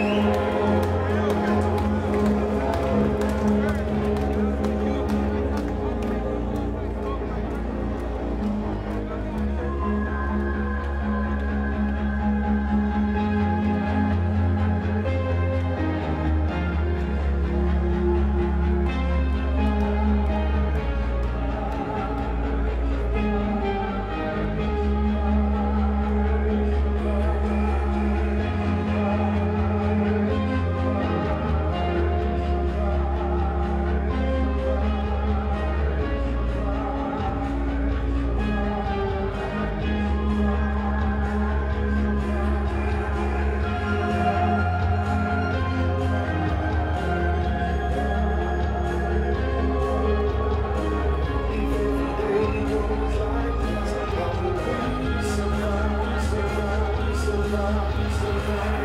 うん。I'll be so glad.